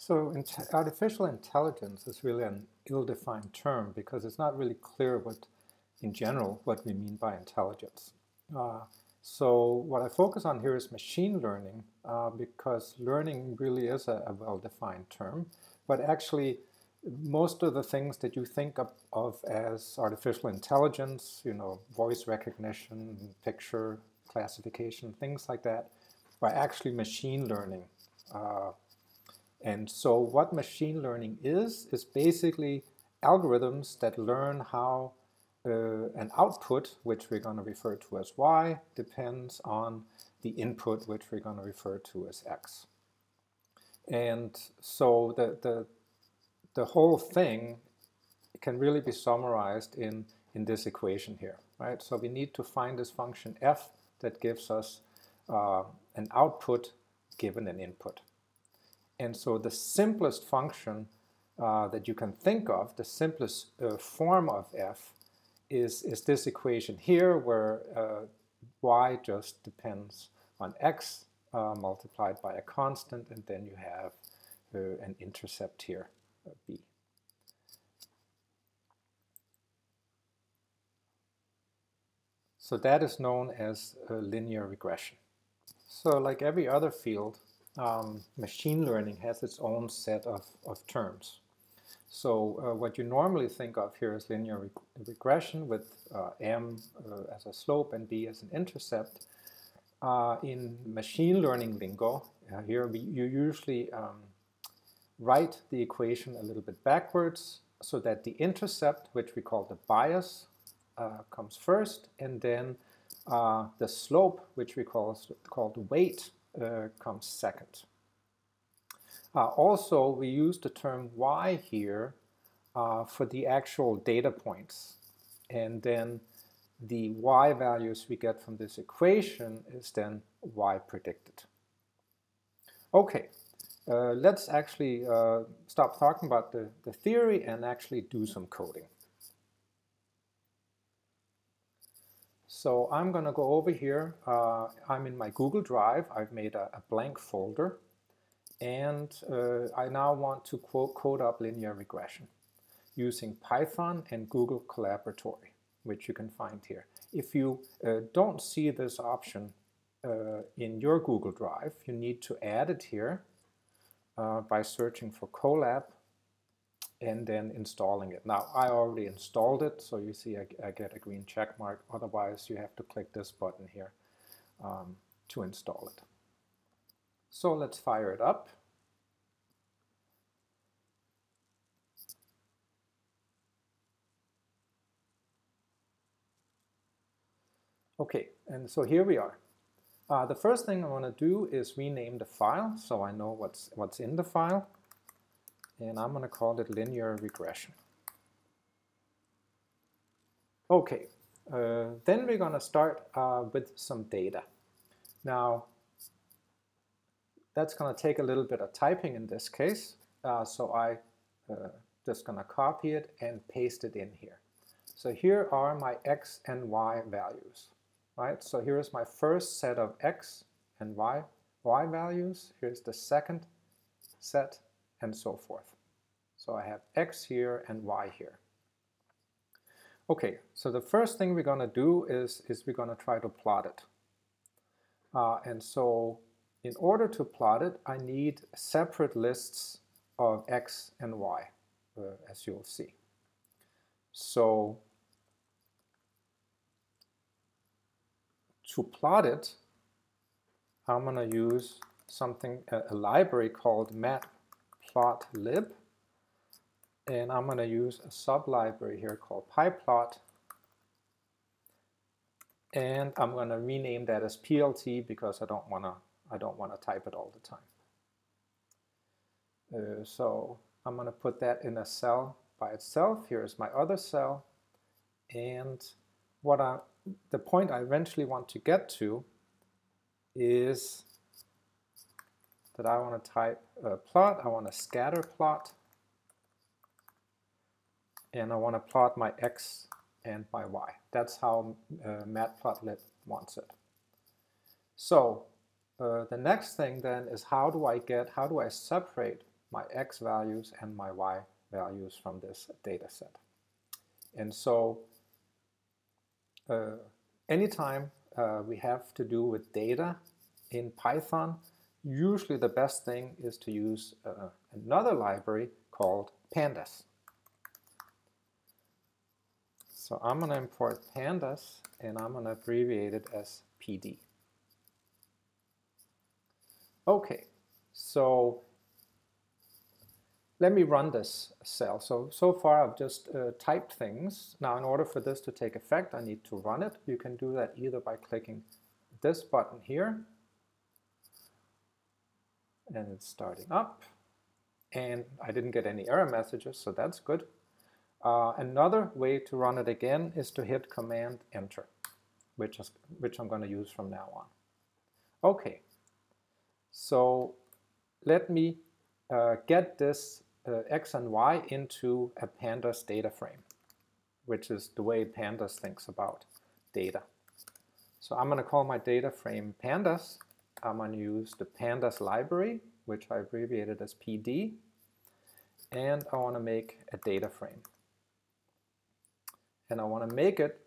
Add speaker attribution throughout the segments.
Speaker 1: So int artificial intelligence is really an ill-defined term because it's not really clear what, in general, what we mean by intelligence. Uh, so what I focus on here is machine learning uh, because learning really is a, a well-defined term, but actually most of the things that you think of, of, as artificial intelligence, you know, voice recognition, picture classification, things like that, are actually machine learning. Uh, and so what machine learning is, is basically algorithms that learn how uh, an output, which we're going to refer to as y, depends on the input, which we're going to refer to as x. And so the, the, the whole thing can really be summarized in, in this equation here, right? So we need to find this function f that gives us uh, an output given an input. And so the simplest function uh, that you can think of, the simplest uh, form of f, is, is this equation here where uh, y just depends on x uh, multiplied by a constant and then you have uh, an intercept here, uh, b. So that is known as linear regression. So like every other field, um, machine learning has its own set of, of terms. So uh, what you normally think of here is linear reg regression with uh, m uh, as a slope and b as an intercept. Uh, in machine learning lingo, uh, here we, you usually um, write the equation a little bit backwards so that the intercept, which we call the bias, uh, comes first, and then the slope, which we call, call the weight, comes second. Uh, also, we use the term y here uh, for the actual data points. And then the y values we get from this equation is then y predicted. Okay, uh, let's actually uh, stop talking about the, the theory and actually do some coding. So I'm going to go over here. Uh, I'm in my Google Drive. I've made a, a blank folder and uh, I now want to quote, code up linear regression using Python and Google Colaboratory, which you can find here. If you uh, don't see this option uh, in your Google Drive, you need to add it here uh, by searching for Colab and then installing it. Now, I already installed it, so you see I, I get a green check mark. Otherwise, you have to click this button here um, to install it. So let's fire it up. Okay, and so here we are. Uh, the first thing I want to do is rename the file so I know what's, what's in the file. And I'm going to call it linear regression. Okay, uh, then we're going to start uh, with some data. Now, that's going to take a little bit of typing in this case. Uh, so I uh, just going to copy it and paste it in here. So here are my x and y values. Right? So here's my first set of x and y, y values. Here's the second set and so forth. So I have x here and y here. Okay, so the first thing we're going to do is, is we're going to try to plot it. Uh, and so in order to plot it, I need separate lists of x and y, uh, as you'll see. So to plot it, I'm going to use something, a, a library called matplotlib, and I'm going to use a sub-library here called pyplot, and I'm going to rename that as plt because I don't want to I don't want to type it all the time. Uh, so I'm going to put that in a cell by itself. Here's my other cell. And what I, the point I eventually want to get to is that I want to type a plot. I want a scatter plot. And I want to plot my x and my y. That's how uh, Matplotlib wants it. So uh, the next thing then is how do I get, how do I separate my x values and my y values from this data set. And so uh, anytime uh, we have to do with data in Python, usually the best thing is to use uh, another library called pandas. So I'm going to import pandas and I'm going to abbreviate it as PD. Okay, so let me run this cell. So, so far I've just uh, typed things. Now in order for this to take effect, I need to run it. You can do that either by clicking this button here, and it's starting up. And I didn't get any error messages, so that's good. Uh, another way to run it again is to hit Command Enter, which, is, which I'm going to use from now on. Okay, so let me uh, get this uh, x and y into a pandas data frame, which is the way pandas thinks about data. So I'm going to call my data frame pandas. I'm going to use the pandas library, which I abbreviated as PD, and I want to make a data frame. And I want to make it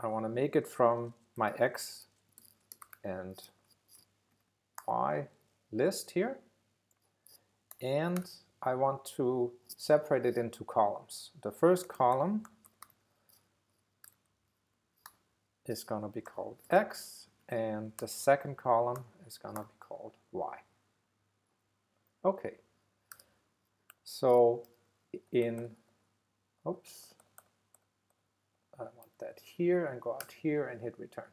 Speaker 1: I want to make it from my x and y list here and I want to separate it into columns. The first column is going to be called X and the second column is going to be called Y. Okay, so in, oops, I want that here and go out here and hit return.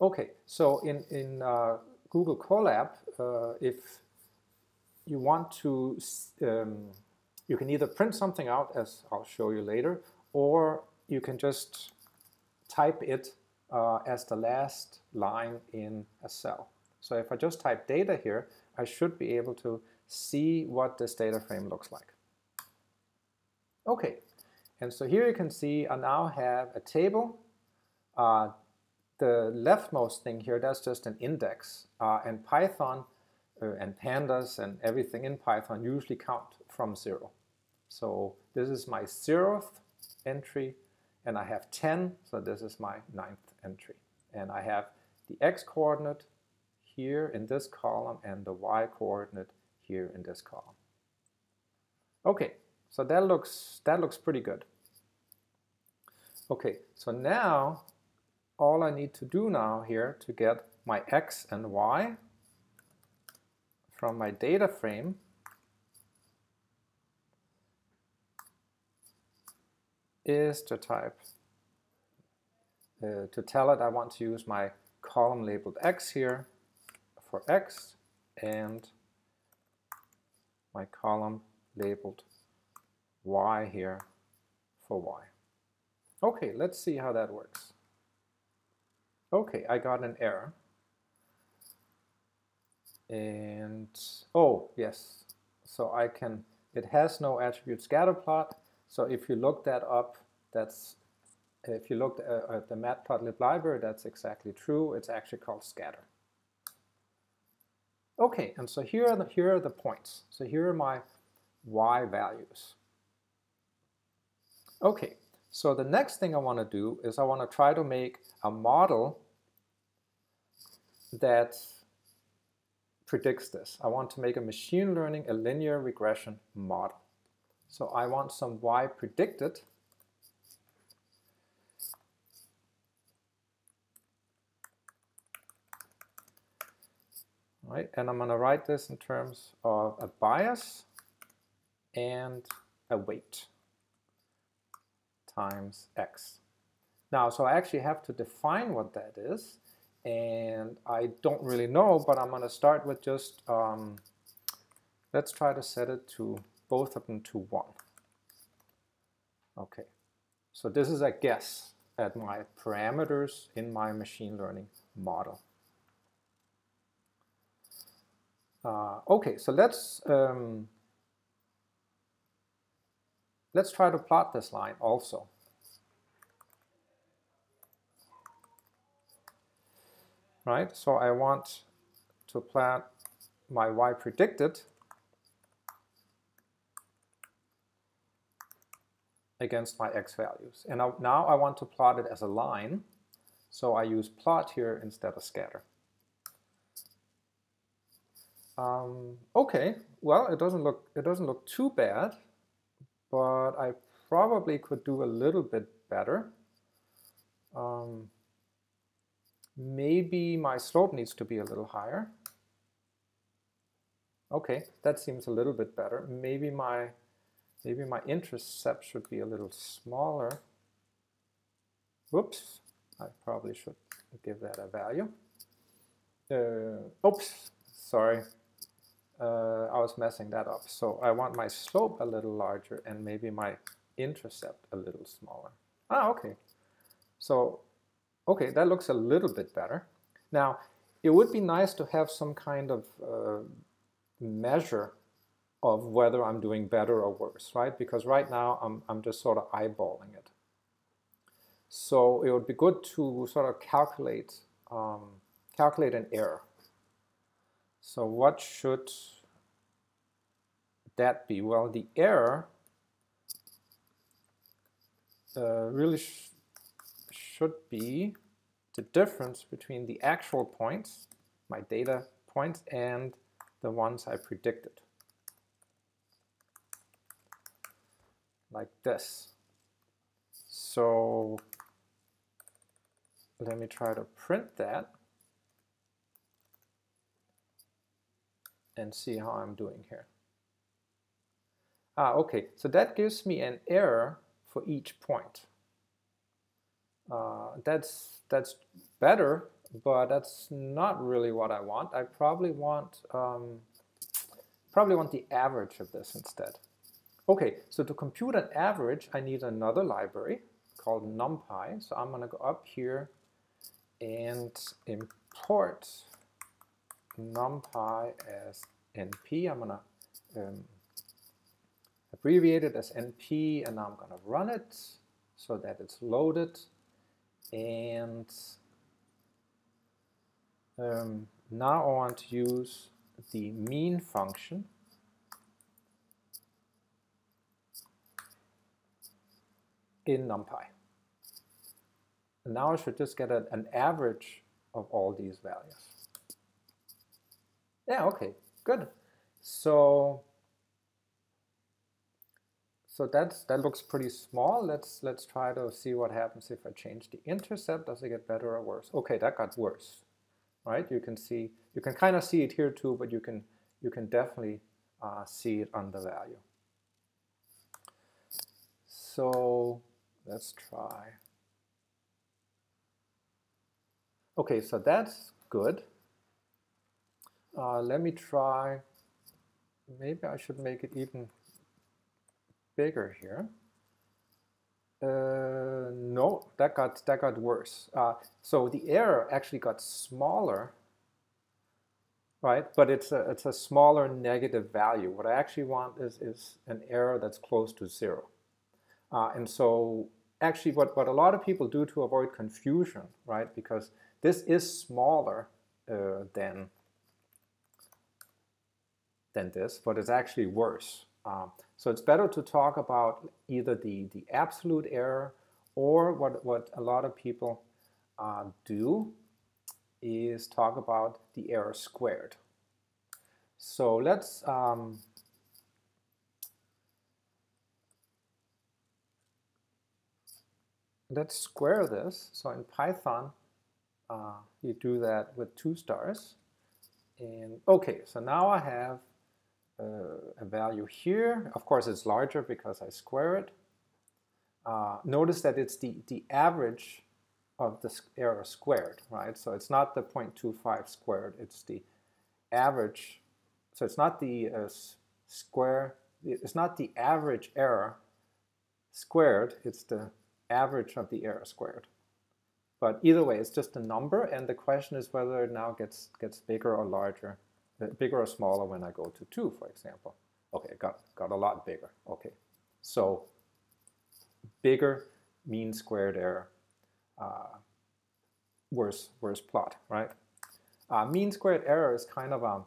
Speaker 1: Okay, so in, in uh, Google Colab, uh, if you want to, um, you can either print something out, as I'll show you later, or you can just type it uh, as the last line in a cell. So if I just type data here, I should be able to see what this data frame looks like. Okay, and so here you can see I now have a table. Uh, the leftmost thing here, that's just an index. Uh, and Python uh, and pandas and everything in Python usually count from zero. So this is my zeroth entry and I have 10, so this is my ninth entry. And I have the x coordinate here in this column and the y coordinate here in this column. Okay, so that looks, that looks pretty good. Okay, so now all I need to do now here to get my x and y from my data frame is to type, uh, to tell it I want to use my column labeled x here for x and my column labeled y here for y. Okay, let's see how that works. Okay, I got an error. And, oh, yes, so I can, it has no attribute scatter plot. So if you look that up, that's, if you look uh, at the matplotlib library, that's exactly true. It's actually called scatter. Okay, and so here are the, here are the points. So here are my y values. Okay, so the next thing I want to do is I want to try to make a model that predicts this. I want to make a machine learning, a linear regression model. So I want some y predicted Right, and I'm going to write this in terms of a bias and a weight times x. Now, so I actually have to define what that is, and I don't really know, but I'm going to start with just, um, let's try to set it to both of them to 1. Okay, so this is a guess at my parameters in my machine learning model. Uh, okay, so let's um, let's try to plot this line also. Right, so I want to plot my y predicted against my x values. And now I want to plot it as a line, so I use plot here instead of scatter. Um, okay, well, it doesn't look it doesn't look too bad, but I probably could do a little bit better. Um, maybe my slope needs to be a little higher. Okay, that seems a little bit better. Maybe my maybe my intercept should be a little smaller. Whoops, I probably should give that a value. Uh, oops, sorry, I was messing that up. So I want my slope a little larger and maybe my intercept a little smaller. Ah, okay. So, okay, that looks a little bit better. Now, it would be nice to have some kind of uh, measure of whether I'm doing better or worse, right? Because right now I'm, I'm just sort of eyeballing it. So it would be good to sort of calculate, um, calculate an error. So what should that be? Well, the error uh, really sh should be the difference between the actual points, my data points, and the ones I predicted. Like this. So let me try to print that and see how I'm doing here. Ah, okay, so that gives me an error for each point. Uh, that's, that's better, but that's not really what I want. I probably want, um, probably want the average of this instead. Okay, so to compute an average, I need another library called NumPy. So I'm going to go up here and import NumPy as NP. I'm going to um, abbreviate it as NP, and now I'm going to run it so that it's loaded. And um, now I want to use the mean function in NumPy. And now I should just get a, an average of all these values. Yeah, okay, good. So, so that's, that looks pretty small. Let's, let's try to see what happens if I change the intercept. Does it get better or worse? Okay, that got worse, right? You can see, you can kind of see it here too, but you can, you can definitely uh, see it on the value. So let's try. Okay, so that's good. Uh, let me try, maybe I should make it even bigger here. Uh, no, that got, that got worse. Uh, so the error actually got smaller, right? But it's a, it's a smaller negative value. What I actually want is, is an error that's close to zero. Uh, and so actually what, what a lot of people do to avoid confusion, right? Because this is smaller uh, than, than this, but it's actually worse. Um, so it's better to talk about either the, the absolute error or what, what a lot of people uh, do is talk about the error squared. So let's um, let's square this. So in Python, uh, you do that with two stars. And okay, so now I have a value here. Of course, it's larger because I square it. Uh, notice that it's the, the average of the error squared, right? So it's not the 0.25 squared, it's the average. So it's not the uh, square, it's not the average error squared, it's the average of the error squared. But either way, it's just a number, and the question is whether it now gets, gets bigger or larger, uh, bigger or smaller when I go to 2, for example. Okay, got, got a lot bigger. Okay, so bigger mean squared error, uh, worse, worse plot, right? Uh, mean squared error is kind of a,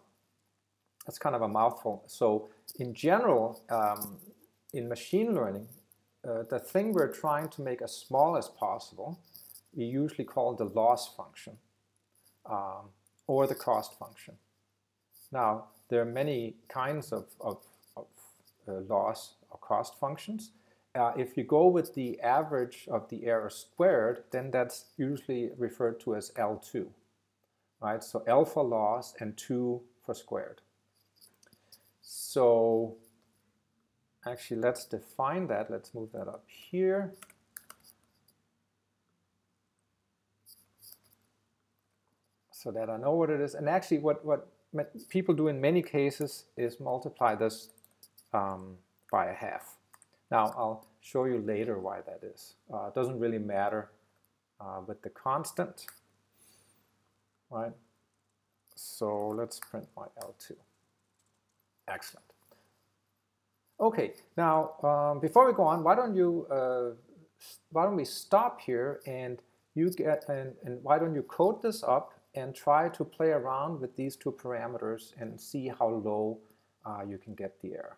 Speaker 1: that's kind of a mouthful. So in general, um, in machine learning, uh, the thing we're trying to make as small as possible, we usually call the loss function um, or the cost function. Now, there are many kinds of, of, of uh, loss or cost functions. Uh, if you go with the average of the error squared, then that's usually referred to as L2, right? So L for loss and 2 for squared. So actually, let's define that. Let's move that up here. So that I know what it is. And actually, what, what people do in many cases is multiply this um, by a half. Now, I'll show you later why that is. Uh, it doesn't really matter uh, with the constant, right? So let's print my L2. Excellent. Okay, now um, before we go on, why don't you uh, why don't we stop here and you get and, and why don't you code this up and try to play around with these two parameters and see how low uh, you can get the error.